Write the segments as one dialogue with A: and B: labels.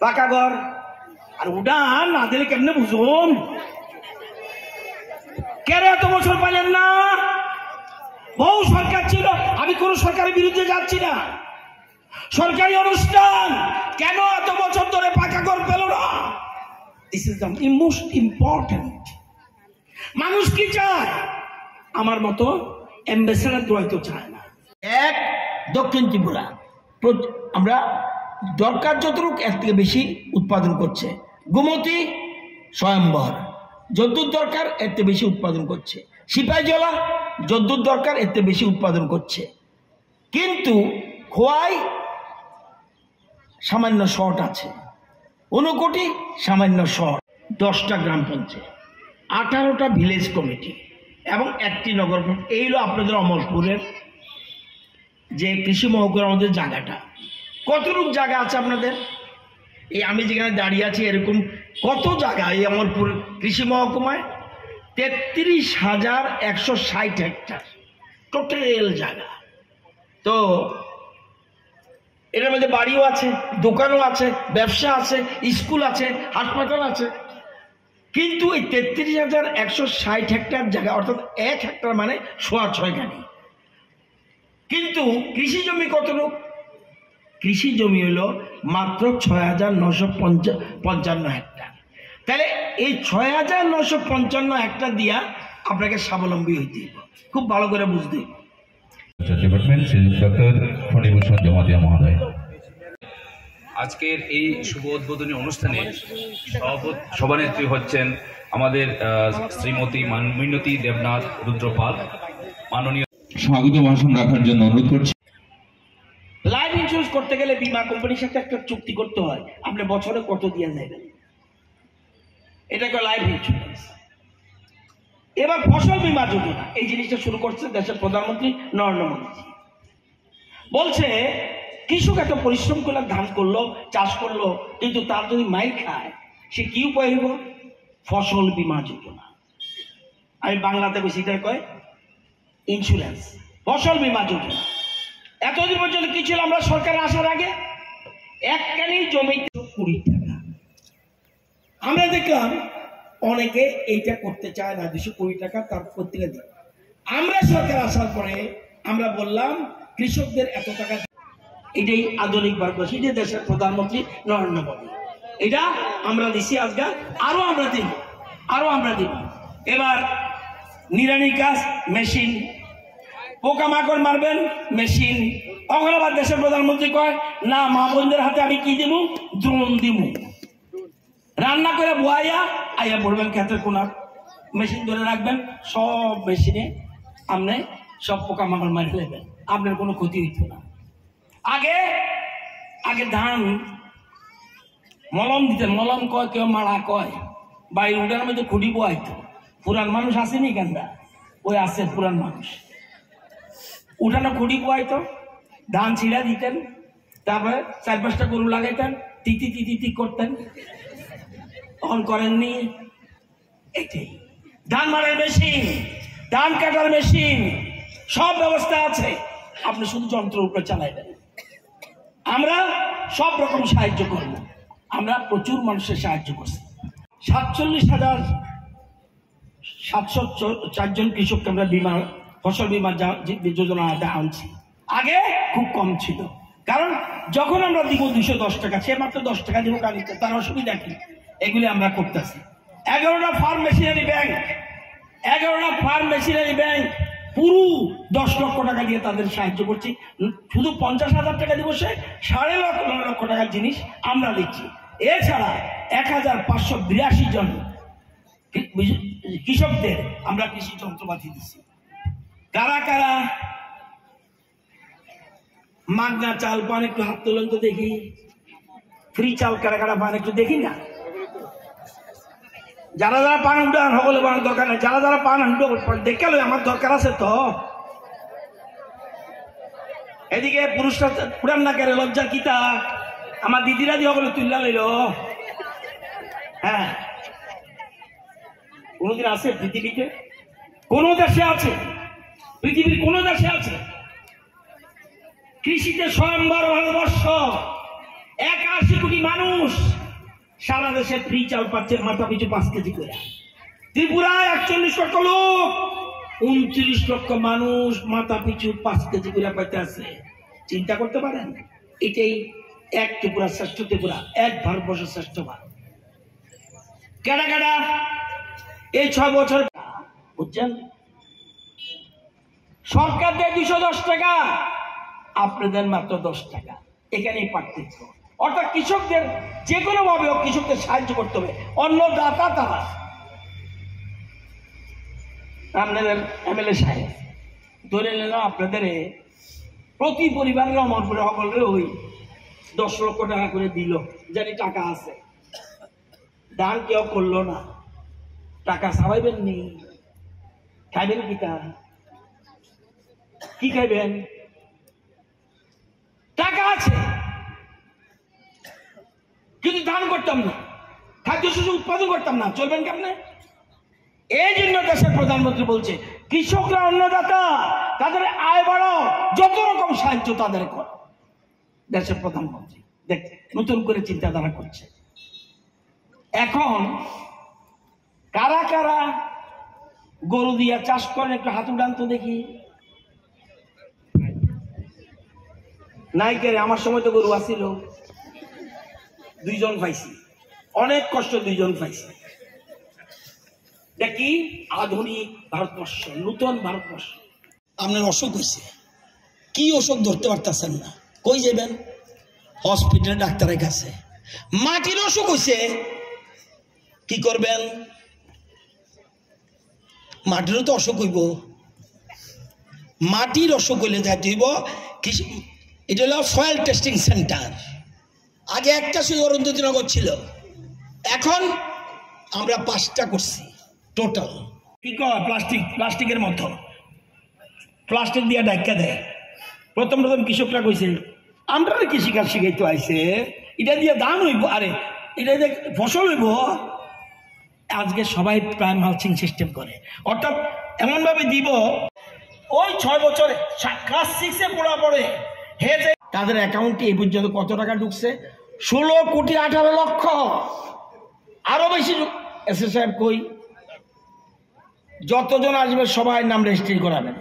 A: পাকা ঘর। আর উড়ান না দিলে কেমনে বুঝুন? কেরে এত বছর পাইলেন না? বহু সরকার ছিল, আমি কোন সরকারের বিরুদ্ধে যাচ্ছি না। সরকারি অনুষ্ঠান, কেন এত বছর ধরে পাকা ঘর পেল না? This is the most important মানুষ কি চায়? আমার মতো অ্যাম্বাসেডার দ্বৈত চায় না। এক, দক্ষিণ ত্রিপুরা। আমরা দরকার যতটুক, এর থেকে বেশি উৎপাদন করছে। গোমতী স্বয়ম্বর, যদ্দূর দরকার, এর থেকে বেশি উৎপাদন করছে। সিপাহীজলা, যদ্দুর দরকার, এর থেকে বেশি উৎপাদন করছে। কিন্তু খোয়াই সামান্য শর্ট আছে। ঊনকোটি সামান্য শর্ট, দশটা গ্রাম পঞ্চায়েত, আঠারোটা ভিলেজ কমিটি এবং একটি নগর। এই হলো আপনাদের অমরপুরের যে কৃষি মহকুমার আমাদের জায়গাটা। কতটুক জায়গা আছে আপনাদের? এই আমি যেখানে দাঁড়িয়ে আছি এরকম কত জায়গা? এই অমরপুর কৃষি মহকুমায় তেত্রিশ হাজার একশো ষাট হেক্টর। টোটাল জায়গা। তো এটার মধ্যে বাড়িও আছে, দোকানও আছে, ব্যবসা আছে, স্কুল আছে, হাসপাতাল আছে। কিন্তু এই তেত্রিশ হাজার একশো ষাট হেক্টর জায়গা, অর্থাৎ এক হেক্টর মানে সোয়া ছয় গাড়ি কিন্তু কৃষি জমি কতটুক? কৃষি জমি হলো মাত্র ছয় হাজার নশো পঞ্চান্ন হেক্টর। তাহলে এই ছয় হাজার নশো পঞ্চান্ন হেক্টর দিয়া আপনাকে স্বাবলম্বী হইতে হবে খুব ভালো করে বুঝতে
B: আজকের এই শুভ উদ্বোধনী অনুষ্ঠানে সভানেত্রী হচ্ছেন আমাদের আহ, শ্রীমতী মান- মিনতি দেবনাথ রুদ্রপাল। মাননীয়
C: স্বাগত ভাষণ রাখার জন্য অনুরোধ করছি।
A: ইন্স্যুরেন্স করতে গেলে বীমা কোম্পানির সাথে একটা চুক্তি করতে হয়। আপনি বছরে কত দিয়ে যাবেন এটাকে লাইফ ইন্স্যুরেন্স এবার ফসল বীমা যোজনা। এই জিনিসটা শুরু করছে দেশের প্রধানমন্ত্রী নরেন্দ্র মোদী বলছে, কৃষক এত পরিশ্রম করলে ধান করল, চাষ করল, কিন্তু তার যদি মাইর খায়, সে কি উপায় হইব? ফসল বীমা যোজনা। আমি বাংলাতে বেশি এটা কয় ইন্স্যুরেন্স ফসল বীমা যোজনা। এতদিন পর্যন্ত কি ছিল আমরা সরকার আসার আগে? একখানি জমিতে কুড়ি টাকা। আমরা দেখলাম অনেকে এইটা করতে চায় না, দুশো কুড়ি টাকা তার প্রত্যেকে দিন আমরা সরকার আসার পরে আমরা বললাম, কৃষকদের এত টাকা এটাই আধুনিক ভারতবর্ষ যে দেশের প্রধানমন্ত্রী নরেন্দ্র মোদী। এটা আমরা দিছি আজকে আরও আমরা দিব আরও আমরা দিব। এবার নিরানি কাজ, মেশিন পোকামাকড় মারবেন, মেশিন। তখন আবার দেশের প্রধানমন্ত্রী কয়, না, মা বোনদের হাতে আমি কি দিব দ্রোণ দিব রান্না করে বয়াইয়া আইয়া পড়বেন ক্ষেতের কোনার। মেশিন ধরে রাখবেন, সব মেশিনে আপনি সব পোকামাকড় মারি ফেলবেন। আপনার কোনো ক্ষতি হইত না। আগে আগে ধান, মলম দিতেন। মলম কয়, কেউ মারা কয়। বাড়ি উঠার মধ্যে খুঁটি বয়াইতো। পুরান মানুষ আসেনি কেনটা ওই আছে পুরান মানুষ। উঠানো খুঁটি বয়াইতো ধান ছিঁড়া দিতেন, তারপরে চার পাঁচটা গরু লাগাইতেন, তিতি তিতি তি করতেন। তখন করেননি এটাই ধান মারার মেশিন, ধান কাটার মেশিন, সব ব্যবস্থা আছে। আপনি শুধু যন্ত্র উপরে চালাইবেন আমরা সব রকম সাহায্য করব। আমরা প্রচুর মানুষের সাহায্য করছি। সাতচল্লিশ হাজার সাতশো চারজন কৃষককে আমরা বিমা ফসল বিমা যোজনা আনছি। আগে খুব কম ছিল। কারণ যখন আমরা দিব দুশো দশ টাকা, সে মাত্র দশ টাকা দিব গাড়িতে, তার অসুবিধা কি? এগুলি আমরা করতেছি। এগারোটা ফার্ম মেশিনারি ব্যাংক এগারোটা ফার্ম মেশিনারি ব্যাংক পুরো দশ লক্ষ টাকা দিয়ে তাদের সাহায্য করছি। শুধু পঞ্চাশ হাজার টাকা দিব সে, সাড়ে লক্ষ, নয় লক্ষ টাকার জিনিস আমরা দিচ্ছি। এছাড়া এক হাজার পাঁচশো বিরাশি জন কৃষকদের আমরা কৃষি যন্ত্রপাতি দিচ্ছি। কারা কারা? মাগনা চাল পান একটু হাত তোলেন তো দেখি। ফ্রি চাল কারা কারা পান একটু দেখি না? যারা যারা পান উঠান সকলে পান, দরকার নেই। যারা যারা পান উঠো দেখে লই, আমার দরকার আছে তো। এদিকে পুরুষরা পুরান না কেন লজ্জা কিতা আমার দিদিরা দিয়ে সকলে তুললা লইল। হ্যাঁ। কোনোদিন আছে পৃথিবীতে? কোন দেশে আছে? পৃথিবীর কোন দেশে আছে? কৃষিতে স্বয়ংবর ভারতবর্ষ, একাশি কোটি মানুষ, সারা দেশে ফ্রি চাল পাচ্ছে, মাথা পিছু পাঁচ কেজি করে। ত্রিপুরায় একচল্লিশ লক্ষ লোক, উনত্রিশ লক্ষ মানুষ মাথা পিছু পাঁচ কেজি করে পাইতে আছে। চিন্তা করতে পারেন? এটাই এক ত্রিপুরা শ্রেষ্ঠ ত্রিপুরা, এক ভারতবর্ষের শ্রেষ্ঠ ভারত। কেডা কেডা? এই ছয় বছর, বুঝছেন? সরকার দেয় দুশো দশ টাকা, আপনাদের মাত্র দশ টাকা। এখানেই পার্থক্য। অর্থাৎ কৃষকদের যে কোনো ভাবে কৃষকদের সাহায্য করতে হবে। অন্য দাতা তারা। আপনাদের এমএলএ সাহেব, ধরে নিলাম আপনাদের প্রতি পরিবারের অমরপুরে সকলের ওই দশ লক্ষ টাকা করে দিল, জানি টাকা আছে। দান কেউ করল না। টাকা সাবাইবেন নি। খাইবেন কি তা? কি খাইবেন টাকা আছে। কিন্তু ধান করতাম না। খাদ্য খাদ্যশস্য উৎপাদন করতাম না। চলবেন কেমনে? এই জন্য দেশের প্রধানমন্ত্রী বলছে, কৃষকরা অন্নদাতা, তাদের আয় বাড়াও, যত রকম সাহায্য তাদের কর। দেশের প্রধানমন্ত্রী, দেখ, নতুন করে চিন্তাধারা করছে। এখন কারা কারা গরু দিয়া চাষ করেন, একটু হাত উড়ান তো দেখি। নাইকেরে আমার সময় তো গরু আসিল দুইজন পাইছি। অনেক কষ্ট দুইজন পাইছি। দেখি আধুনিক ভারতবর্ষ, নূতন ভারতবর্ষ।
D: আপনার অসুখ হয়েছে। কি অসুখ ধরতে পারতেছেন না? কই যাবেন? হসপিটালে ডাক্তারের কাছে। মাটির অসুখ হয়েছে। কি করবেন? মাটিরও তো অসুখ হইব। মাটির অসুখ হইলে যাইতে হইব। কৃষি এটা হলো সয়েল টেস্টিং সেন্টার আগে একটা শুধু অরুন্ধতিনগর ছিল। এখন আমরা পাঁচটা করছি টোটাল
A: কি কয়? প্লাস্টিক, প্লাস্টিকের মতো। প্লাস্টিক দিয়ে ডাক্কা দেয়। প্রথম প্রথম কৃষকরা কইছে আমরা কৃষিকাজ শিখাইতে আইছে, এটা দিয়ে দাম হইব, আরে, এটা দিয়ে ফসল হইব? আজকে সবাই প্রায় মালচিং সিস্টেম করে। অর্থাৎ এমনভাবে দিব, ওই ছয় বছরে ক্লাস সিক্সে পড়া পড়ে। হে তাদের অ্যাকাউন্টে এই পর্যন্ত কত টাকা ঢুকছে? ষোলো কোটি আঠারো লক্ষ। আরও বেশি এস এস সাহেব কই? যতজন আসবে সবাই নাম রেজিস্ট্রি করাবেন।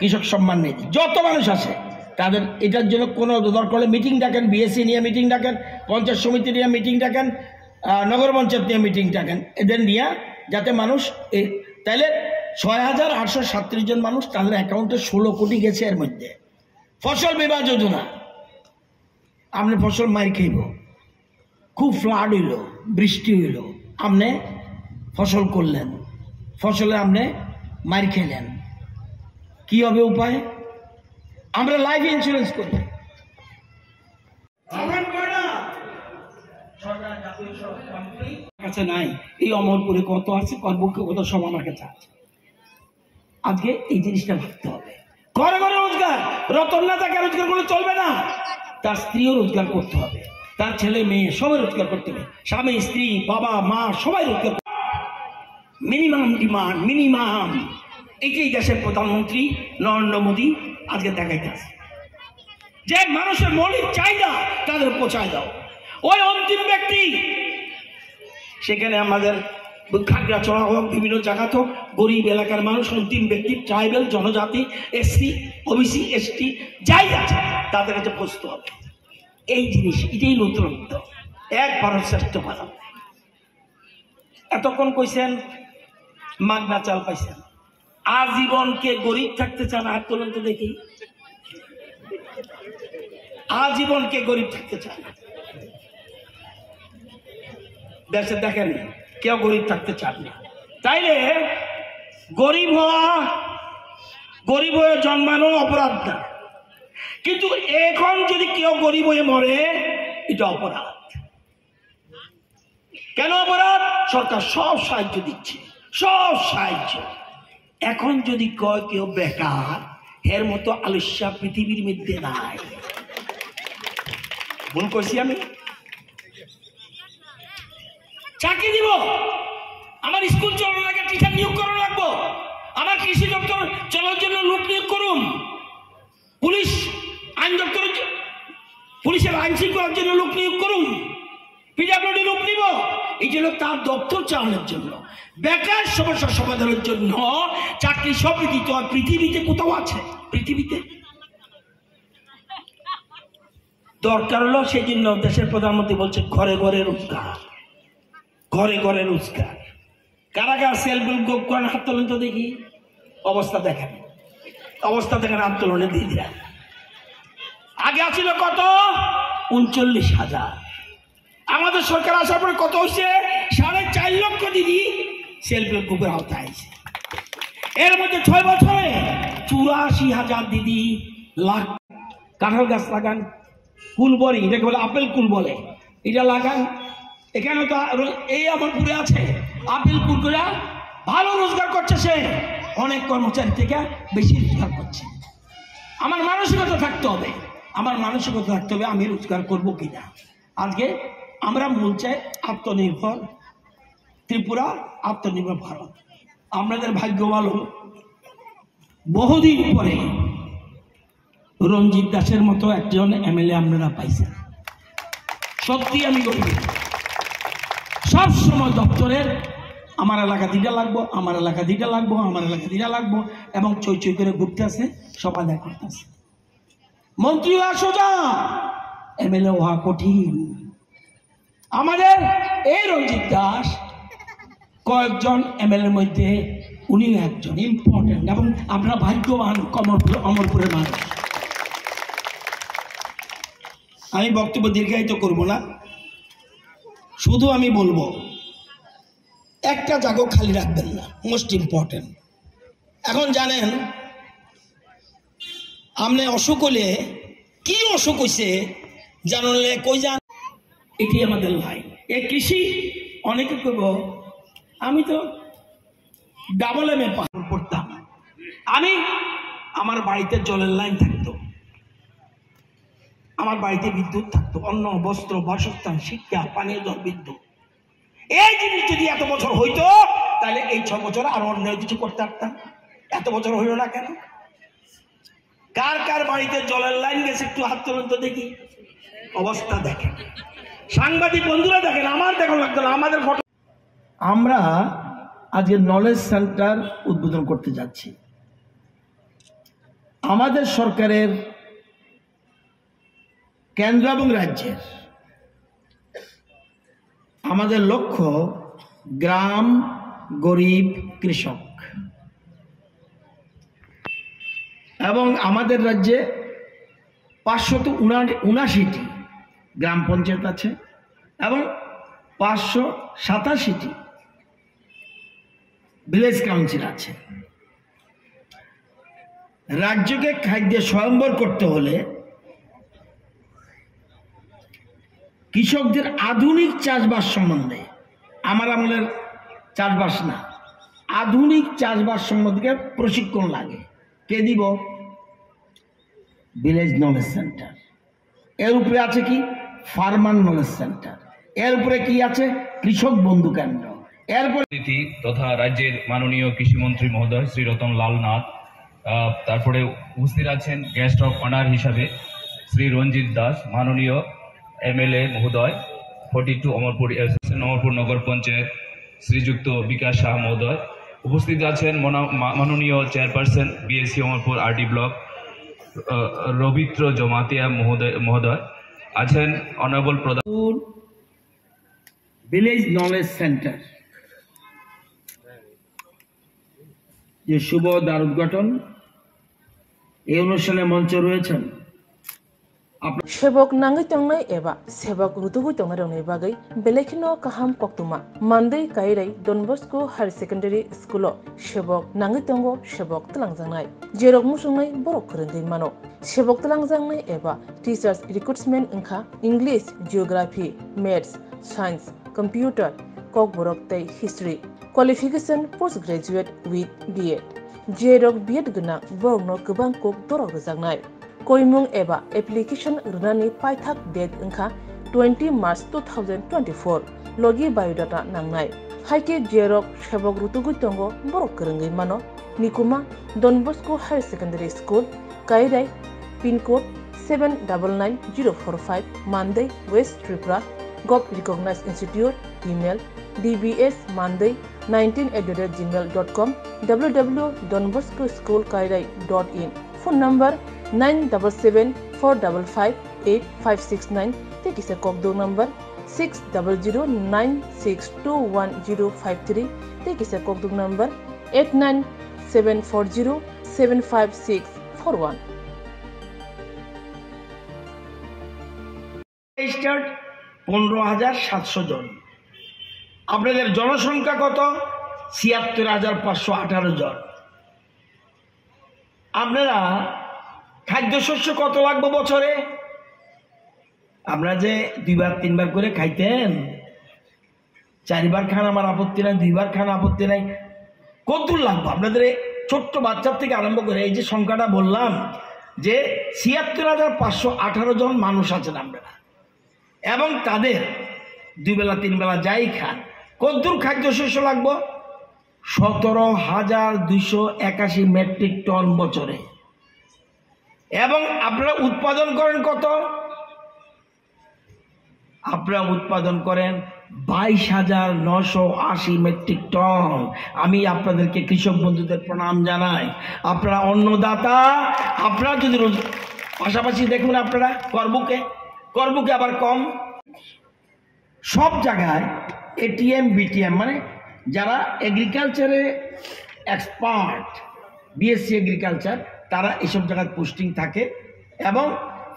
A: কৃষক সম্মান নিধি। যত মানুষ আসে তাদের এটার জন্য কোনো দরকার হলে মিটিং ডাকেন বিএসসি নিয়ে মিটিং ডাকেন, পঞ্চায়েত সমিতি নিয়ে মিটিং ডাকেন নগর পঞ্চায়েত নিয়ে মিটিং ডাকেন। এদের নিয়ে যাতে মানুষ তাইলে ছয় হাজার আটশো সাতত্রিশ জন মানুষ তাদের অ্যাকাউন্টে ষোলো কোটি গেছে এর মধ্যে। ফসল বিমা যোজনা। আপনি ফসল মার খাইব। খুব ফ্লাড হইল বৃষ্টি হইল। আপনি ফসল করলেন। ফসলে আপনি মার খেলেন। কি হবে উপায়? আমরা লাইফ ইন্স্যুরেন্স করি। কাছে নাই। এই অমরপুরে কত আছে কত সব আমার কাছে আছে আজকে এই জিনিসটা ভাবতে হবে। ঘরে ঘরে রোজগার। রতন না তাকে রোজগার করলে চলবে না। তার স্ত্রীও রোজগার করতে হবে। তার ছেলে মেয়ে সবাই রোজগার করতে হবে। স্বামী, স্ত্রী, বাবা, মা সবাই রোজগার মিনিমাম ডিমান্ড মিনিমাম এটাই দেশের প্রধানমন্ত্রী নরেন্দ্র মোদী আজকে দেখাইতে আছে যে মানুষের মৌলিক চাহিদা, তাদের পৌঁছায় দাও ওই অন্তিম ব্যক্তি, সেখানে আমাদের খাগড়াছড়া হোক, বিভিন্ন জায়গা হোক, গরিব এলাকার মানুষ, অন্তিম ব্যক্তি ট্রাইবেল জনজাতি এসসি ওবিসি এসটি যাই আছে, তাদের কাছে পৌঁছতে হবে। এই জিনিস, এটাই নতুনত্ব এক ভারত শ্রেষ্ঠ ভারত। এতক্ষণ কইছেন, মাগনা চাল পাইছেন। আজীবনকে গরিব থাকতে চান, হাত তোলেন তো দেখি। আজীবনকে গরিব থাকতে চান। দেশে দেখেন। কেউ গরিব থাকতে চান না। তাইলে গরিব হওয়া, গরিব হয়ে জন্মানো অপরাধ না। কিন্তু এখন যদি কেউ গরিব হয়ে মরে, এটা অপরাধ। কেন অপরাধ? সরকার সব সাহায্য দিচ্ছে, সব সাহায্য। এখন যদি কয় কেউ বেকার এর মতো আলস্যা পৃথিবীর মধ্যে নাই। ভুল করছি আমি? চাকরি দিব। আমার স্কুল চলার আগে টিচার নিয়োগ করা লাগবো। আমার কৃষি দপ্তর চলার জন্য লোক নিয়োগ করুন। পুলিশ আইন দপ্তর পুলিশের আইন শৃঙ্খলার জন্য লোক নিয়োগ করুন। পিডাব্লিউডি লোক নিব। এই জন্য তার দপ্তর চালানোর জন্য, বেকার সমস্যা সমাধানের জন্য চাকরি সব দিতে হয়। পৃথিবীতে কোথাও আছে? পৃথিবীতে। দরকার হলো সেই জন্য দেশের প্রধানমন্ত্রী বলছে, ঘরে ঘরে রোজগার। ঘরে ঘরে রোজগার। কারাগার সেলফ গ্রুপ করেন হাত তোলেন তো দেখি। অবস্থা দেখেন। অবস্থা দেখেন, আন্দোলনে দিয়ে দেন আগে আছিল কত? উনচল্লিশ হাজার। আমাদের সরকার আসার পরে কত হচ্ছে সাড়ে চার লক্ষ দিদি সেলফ হেল্প গ্রুপের আওতায় আছে এর মধ্যে ছয় বছরে চুরাশি হাজার দিদি লাখ। কাঁঠাল গাছ লাগান, কুল বলি এটাকে বলে আপেল কুল বলে। এটা লাগান এখানে তো এই আমার পুরে আছে। আপেল কুল করে ভালো রোজগার করছে সে। অনেক কর্মচারী থেকে বেশি রোজগার করছে। আমার মানসিকতা থাকতে হবে। আমার মানসিকতা থাকতে হবে, আমি রোজগার করব কিনা? আজকে আমরা মূল চাই আত্মনির্ভর ত্রিপুরা, আত্মনির্ভর ভারত। আপনাদের ভাগ্য ভালো। বহুদিন পরে রঞ্জিত দাসের মতো একজন এমএলএ আপনারা পাইছেন। সত্যি আমি গরিব সব সময় দপ্তরের, আমার এলাকা দিটা লাগবো, আমার এলাকা দিটা লাগবো, আমার এলাকা দিটা লাগবো, এবং চই চই করে ঘুরতে আসে সবাই দেখা করতেছে মন্ত্রী হওয়া সোজা, এমএলএ হওয়া কঠিন। আমাদের এই রঞ্জিত দাস, কয়েকজন এমএলএর মধ্যে উনি একজন ইম্পর্টেন্ট এবং আপনারা ভাগ্যবান কমরপুর অমরপুরের মানুষ। আমি বক্তব্য দীর্ঘায়িত করব না। শুধু আমি বলব, একটা জায়গা খালি রাখবেন না মোস্ট ইম্পর্টেন্ট এখন জানেন, আমনে অসুখ হলে কি অসুখ হয়েছে জানলে কই যান এটি আমাদের লাইন এ কৃষি, অনেকে করব আমি তো ডাবল এম এ করতাম। আমি আমার বাড়িতে জলের লাইন থাকতো। আমার বাড়িতে বিদ্যুৎ থাকতো, অন্ন, বস্ত্র, বাসস্থান, শিক্ষা, পানীয় জল, বিদ্যুৎ। এই জিনিস যদি এত বছর হইতো, তাহলে এই ছ বছর আর অন্য কিছু করতে পারতাম। এত বছর হইল না কেন? কার কার বাড়িতে জলের লাইন গেছে একটু হাত তুলুন তো দেখি। অবস্থা দেখেন। সাংবাদিক বন্ধুরা দেখেন, আমার দেখুন লাগতো না আমাদের ফটো আমরা আজকে নলেজ সেন্টার উদ্বোধন করতে যাচ্ছি। আমাদের সরকারের কেন্দ্র এবং রাজ্যের। আমাদের লক্ষ্য গ্রাম, গরিব, কৃষক। এবং আমাদের রাজ্যে পাঁচশত উনাশিটি গ্রাম পঞ্চায়েত আছে এবং পাঁচশো সাতাশিটি ভিলেজ কাউন্সিল আছে। রাজ্যকে খাদ্যে স্বয়ম্বর করতে হলে কৃষকদের আধুনিক চাষবাস সম্বন্ধে। আমার আমলের চাষবাস না। আধুনিক চাষবাস সম্বন্ধে প্রশিক্ষণ লাগে। কে দিব? ভিলেজ নলেজ সেন্টার এর উপরে আছে কি? ফার্মার নলেজ সেন্টার এর উপরে কি আছে? কৃষক বন্ধু কেন্দ্র। এরপরে
B: তথা রাজ্যের মাননীয় কৃষিমন্ত্রী মহোদয় শ্রী রতন লাল নাথ তারপরে উপস্থিত আছেন গেস্ট অফ অনার হিসাবে শ্রী রঞ্জিত দাস, মাননীয় এমএলএ মহোদয় ফর্টি টু অমরপুর অমরপুর নগর পঞ্চায়েত, শ্রীযুক্ত বিকাশ শাহ মহোদয়। উপস্থিত আছেন মনা- মাননীয় chairperson BSC Amarpur RD block Rabindra Jamatia মহোদয় মহোদয়। আছেন অনারেবল প্রধান
A: ভিলেজ নলেজ সেন্টার যে শুভ দ্বার উদ্ঘাটন, এই অনুষ্ঠানে মঞ্চে রয়েছেন
E: সেবক নাঙ্গি তংনাই এবা সেবক রুতুহু তংনারংনি বাগৈ বেলেখিনো কাহাম কক্তুমা মান্दै Kairai Don Bosco higher secondary স্কুলো সেবক নাঙ্গি তংগো সেবক তলাংজাংনাই জেরক মুসুংনাই বড় খরেন্দি মানো সেবক তলাংজাংনাই এবা teachers recruitment ওंखा English geography maths science computer Kok Borok তাই history qualification post graduate with BEd জেরক BEd গনা বরংনো গবাং কক দরক রজাংনাই koimung eba application runani paithak date engkha 20 March 2024 logi biodata nangnai haike jerok sebok rutugui tongo borok korongoi mano nikuma Don Bosco Higher Secondary School kairai pin code seven double nine zero four five Monday West Tripura Gov Recognized Institute email dbsmonday 19 at gmail.com www.donboscoschoolkairai.in phone number 977 455 8569 take is a Kokdo number 600962153 take is a Kokdo number 89740 75641
A: registered পনেরো হাজার সাতশো জন। আপনাদের জনসংখ্যা কত? ছিয়াত্তর হাজার পাঁচশো আঠারো জন। আপনারা খাদ্যশস্য কত লাগবে বছরে? আমরা যে দুইবার, তিনবার করে খাইতেন, চারবার খান, আমার আপত্তি নাই, দুইবার খান, আপত্তি নাই। কতদূর লাগবে? আপনাদের ছোট্ট বাচ্চার থেকে আরম্ভ করে এই যে সংখ্যাটা বললাম, যে ছিয়াত্তর হাজার পাঁচশো আঠারো জন মানুষ আছেন আপনারা এবং তাদের দুই বেলা তিন বেলা যাই খান। কদ্দূর খাদ্যশস্য লাগবো? সতেরো হাজার দুইশো একাশি মেট্রিক টন বছরে। এবং আপনারা উৎপাদন করেন কত? আপনারা উৎপাদন করেন বাইশ হাজার নশো আশি মেট্রিক টন। আমি আপনাদেরকে কৃষক বন্ধুদের প্রণাম জানাই। আপনারা অন্নদাতা, আপনারা যদি পাশাপাশি দেখুন আপনারা, করবুকে করবুকে আবার কম। সব জায়গায় এটিএম বিটিএম মানে যারা এগ্রিকালচারে এক্সপার্ট বিএসসি এগ্রিকালচার তারা এসব জায়গায় পোস্টিং থাকে এবং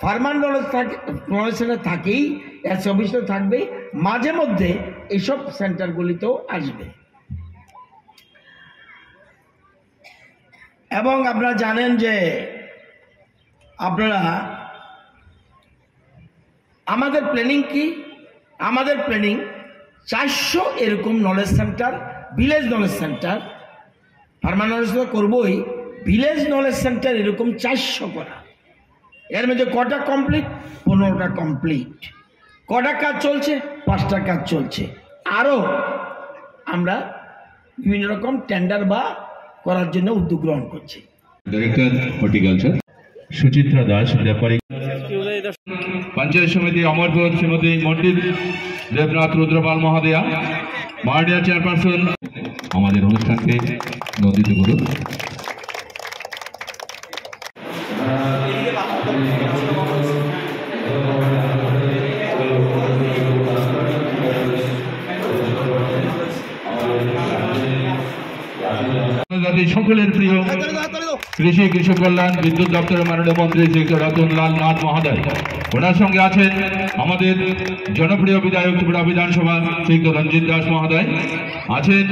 A: ফার্মার নলেজ থাকে নলেজ সেন্টার থাকেই এস অফিসে থাকবে, মাঝে মধ্যে এইসব সেন্টারগুলিতেও আসবে। এবং আপনারা জানেন যে আপনারা, আমাদের প্ল্যানিং কি? আমাদের প্ল্যানিং চারশো এরকম knowledge centre village knowledge centre farmer knowledge করবোই ভিলেজ নলেজ সেন্টার এরকম চারশো করা। এর মধ্যে কটা কমপ্লিট পনেরোটা কমপ্লিট কটা কাজ চলছে? পাঁচটা কাজ চলছে। আরও আমরা বিভিন্ন রকম টেন্ডার বা করার জন্য উদ্যোগ গ্রহণ করছি।
C: সুচিত্রা দাস ব্যাপারী পঞ্চায়েত সমিতি অমরপুর শ্রীমতী মন্ডিত দেবনাথ রুদ্রপাল মহাদয়া মাননীয় চেয়ারপারসন আমাদের অনুষ্ঠানকে নন্দিত করুন সকলের প্রিয় কৃষি কৃষক কল্যাণ বিদ্যুৎ দপ্তরের মাননীয় মন্ত্রী শ্রী রতনলাল নাথ মহোদয়। ওনার সঙ্গে আছেন আমাদের জনপ্রিয় বিধায়ক ত্রিপুরা বিধানসভা শ্রী রঞ্জিত দাস মহোদয়। আছেন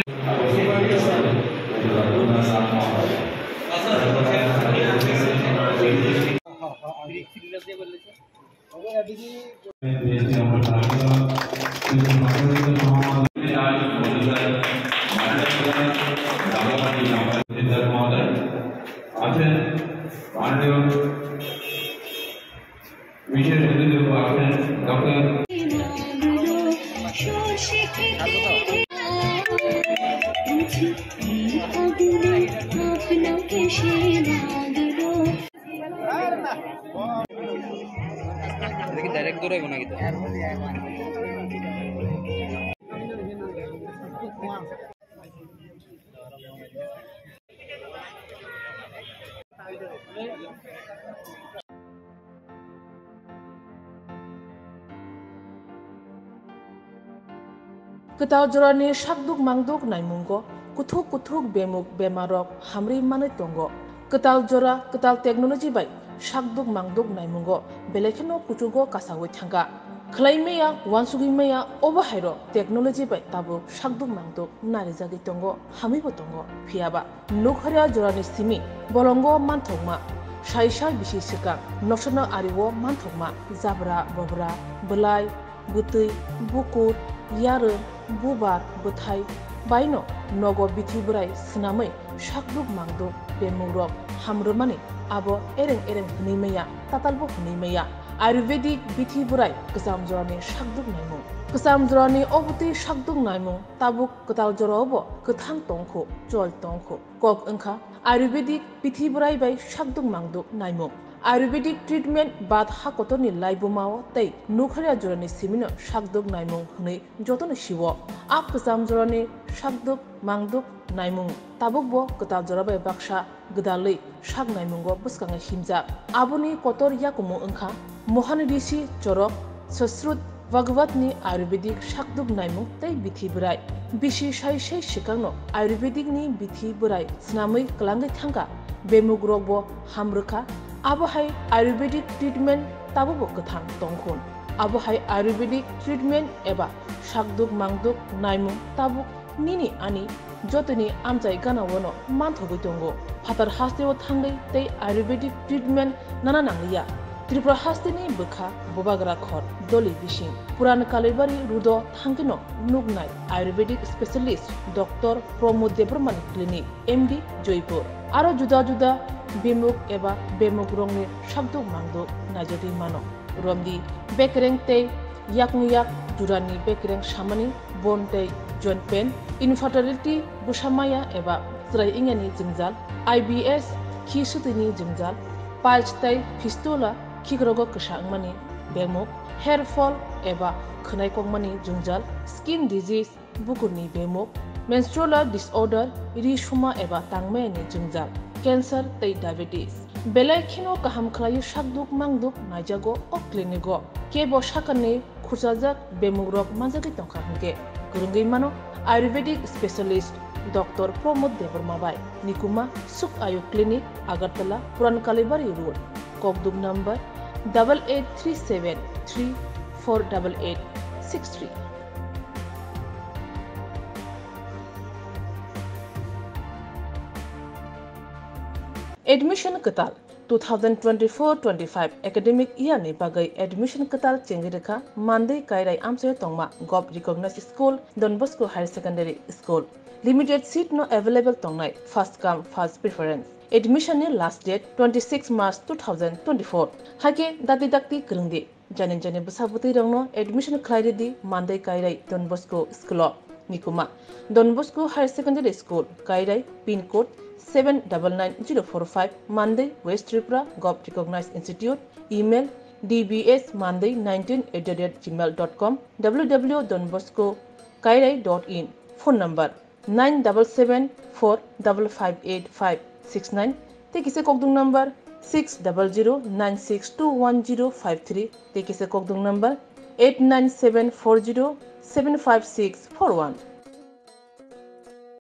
F: খেতে বুঝি এই আগুনে আপনাকে সে লাগল
E: Ketaw jorani sakduk mangduk naimungo kuthuk kuthuk bemuk bemarok hamri manai tongo ketal jora ketal technology bai sakduk mangduk naimungo belekino kuchugo kasawai thanga khlaimeya wansugimeya oba hairo technology bai tabo sakduk mangduk narijagi tongo hamibo tongo phiaba nukharya jorani simi bolongo manthokma saisa bisi sika noksana ariwo manthokma zabra bobra belai butui bukur yarı bubar buthai baino nogo bithi burai snamai sakduk mangduk bemurok hamrumani abo ereng ereng hunimeya tatalbo ayurvedic bithi burai kesam jorani sakduk naimu kesam jorani obuti sakduk naimu tabuk ketal Ayurvedic treatment বাদ হা কত নি লাইবো মাও তাই নুখারিয়া জোরানি সিমিন শাকদক নাইমং হনে যতন Shiva. Up কসাম জোরানি শাকদক মাংদক নাইমং তাবক ব কতাব জোরাবাই বাক্সা গদালই শাক নাইমং বুসকাঙ্গা হিমজা। আবুনি কতর ইয়াকুমু ওংখা মহানিদিসি চরক সশ্রুত ভগবতনি আয়ুর্বেদিক শাকদুক নাইমু তাই বিথি বরাই বিশি সাই সাই শিকাংন আয়ুর্বেদিকনি বিথি বরাই স্নামৈ ক্লাঙ্গৈ থাঙ্গা বেমুগ রগব হামরখা আবহাই আয়ুর্বেদিক ট্রিটমেন্ট তাবো তাবুবকথান তখন। আবহাই আয়ুর্বেদিক ট্রিটমেন্ট এবার শাকদুক, মাংদুক নাইমু তাবুক, নিনি, আনি, যতনি, আমচাই গানাওন মানথগৈ তঙ্গ ফাতার হাস্তেও থাঙ্গৈ তৈ আয়ুর্বেদিক ট্রিটমেন্ট নানা নাংলিয়া ত্রিপুরা হাস্তিনি বখা, ববাগ্রা খর, দলি বিশিং। পুরান কালেবারি রুদ থাঙ্গিন নুকনাই Ayurvedic specialist, doctor Pramod Debbarma clinic M D Jaipur. আরও জুদা জুদা, বিমুখ এবা বেমুখ রঙের শব্দ মানদো নাজাদি মানো রমদি বেকরেং তে ইয়াকুং ইয়াক জুরানি বেকরেং সামানি, বন তে জন পেন, ইনফার্টালিটি বুসামায়া এবার ত্রাই ইংয়ানি জিমজাল আইবিএস খিসুতিনি জিমজাল পাইচ তাই ফিস্তুলা খিগরগ কসাংমানি বেমুখ হেয়ার ফল এবার খনাই কংমানি জুমজাল, স্কিন ডিজিজ বুকুরনি বেমুখ menstrual disorder रिसुमा एबा तांमायानि जुंजाल कैंसर तै डायबिटीज बेलाय खिनो गाहाम खालायो शाकदुक मांदुक नाइजागो अ क्लिनिगो केबो शाकनि खुरजाजाक बेमुग्रक माजागै तंखा हंगे गुरुंगै मानो Ayurvedic specialist doctor Pramod देवरमाबाई निकुमा Sukh Ayu clinic Agartala पुरान Kalibari road ककदुक number double eight three seven three four double eight six three Admission Katal 2024-25 academic year ni bagay admission katal chengirika mande kairai amse tongma gov recognized school Don Bosco Higher Secondary School limited seat no available tongnai first come first preference admission ni last date 26 March 2024 hake dati dakti krungdi janin janin busabuti rongno admission khlairi di mande kairai Don Bosco School nikuma Don Bosco Higher Secondary School kairai pin code 799045 Monday, West Tripura, Gov Recognized Institute, email dbsmonday19 at gmail.com, www.donboscokairai.in, phone number 9774558569, take a kokdung number 60096211053, take a kokdung number 89740756141.